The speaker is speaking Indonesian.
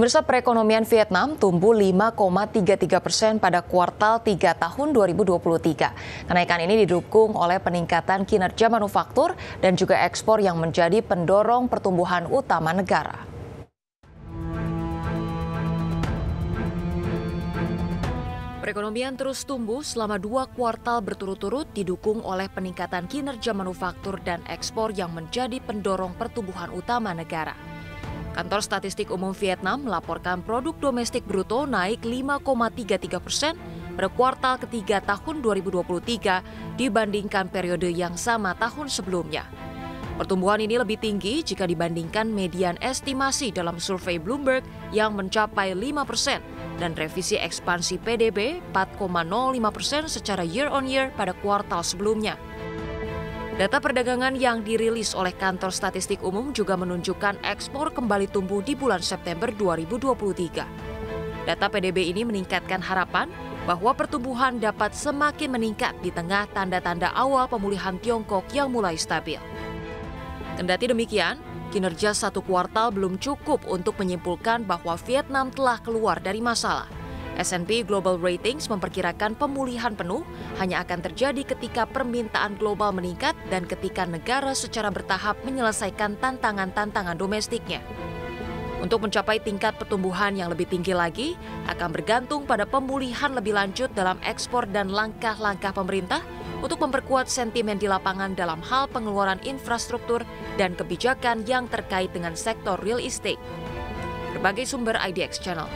Pemirsa perekonomian Vietnam tumbuh 5,33 persen pada kuartal 3 tahun 2023. Kenaikan ini didukung oleh peningkatan kinerja manufaktur dan juga ekspor yang menjadi pendorong pertumbuhan utama negara. Perekonomian terus tumbuh selama dua kuartal berturut-turut didukung oleh peningkatan kinerja manufaktur dan ekspor yang menjadi pendorong pertumbuhan utama negara. Kantor Statistik Umum Vietnam melaporkan produk domestik bruto naik 5,33 persen pada kuartal ketiga tahun 2023 dibandingkan periode yang sama tahun sebelumnya. Pertumbuhan ini lebih tinggi jika dibandingkan median estimasi dalam survei Bloomberg yang mencapai 5 persen dan revisi ekspansi PDB 4,05 persen secara year on year pada kuartal sebelumnya. Data perdagangan yang dirilis oleh Kantor Statistik Umum juga menunjukkan ekspor kembali tumbuh di bulan September 2023. Data PDB ini meningkatkan harapan bahwa pertumbuhan dapat semakin meningkat di tengah tanda-tanda awal pemulihan Tiongkok yang mulai stabil. Kendati demikian, kinerja satu kuartal belum cukup untuk menyimpulkan bahwa Vietnam telah keluar dari masalah. S&P Global Ratings memperkirakan pemulihan penuh hanya akan terjadi ketika permintaan global meningkat dan ketika negara secara bertahap menyelesaikan tantangan-tantangan domestiknya. Untuk mencapai tingkat pertumbuhan yang lebih tinggi lagi, akan bergantung pada pemulihan lebih lanjut dalam ekspor dan langkah-langkah pemerintah untuk memperkuat sentimen di lapangan dalam hal pengeluaran infrastruktur dan kebijakan yang terkait dengan sektor real estate. Berbagai sumber IDX Channel.